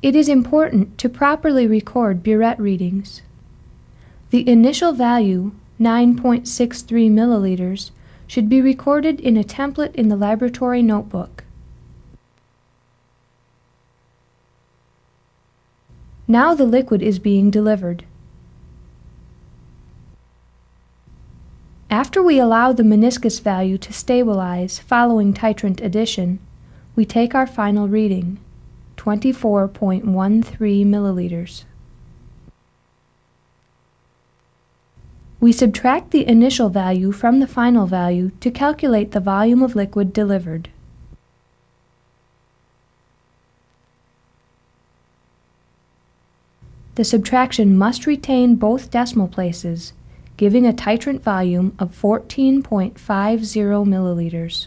It is important to properly record burette readings. The initial value, 9.63 milliliters, should be recorded in a template in the laboratory notebook. Now the liquid is being delivered. After we allow the meniscus value to stabilize following titrant addition, we take our final reading, 24.13 milliliters. We subtract the initial value from the final value to calculate the volume of liquid delivered. The subtraction must retain both decimal places, giving a titrant volume of 14.50 milliliters.